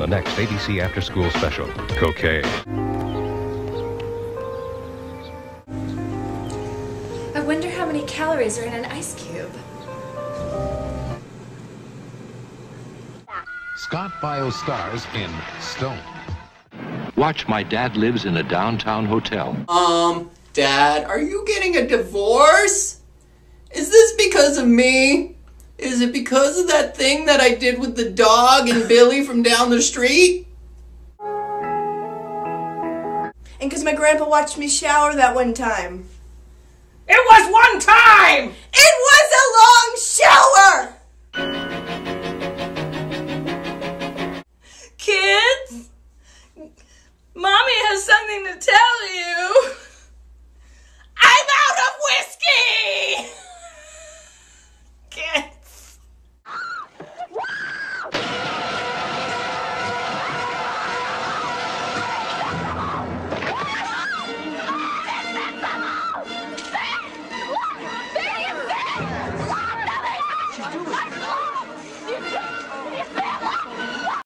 the next ABC After School Special, Cocaine. I wonder how many calories are in an ice cube. Scott Baio stars in Stone. Watch My Dad Lives in a Downtown Hotel. Um, Dad, are you getting a divorce? Is this because of me? Is it because of that thing that I did with the dog and Billy from down the street? And because my grandpa watched me shower that one time. It was one time! It was a long shower! Kids, Mommy has something to tell you. 是这么回。